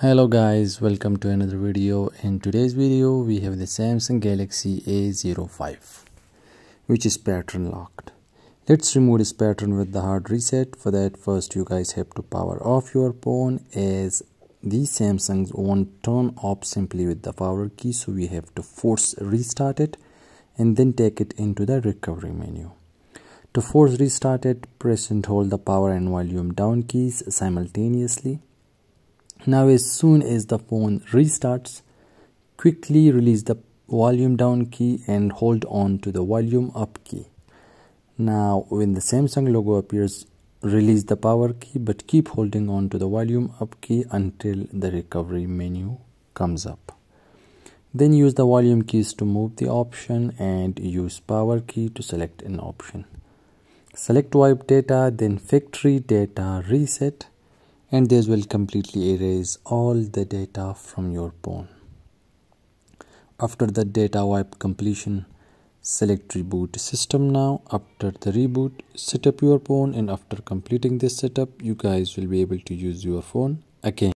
hello guys welcome to another video. In today's video we have the samsung galaxy a05 which is pattern locked. Let's remove this pattern with the hard reset. For that first you guys have to power off your phone as the samsung's won't turn off simply with the power key so we have to force restart it and then take it into the recovery menu. To force restart it press and hold the power and volume down keys simultaneously now as soon as the phone restarts, quickly release the volume down key and hold on to the volume up key. Now when the Samsung logo appears, release the power key but keep holding on to the volume up key until the recovery menu comes up. Then use the volume keys to move the option and use power key to select an option. Select wipe data, then factory data reset and this will completely erase all the data from your phone. After the data wipe completion, select reboot system now. After the reboot, set up your phone and after completing this setup, you guys will be able to use your phone again.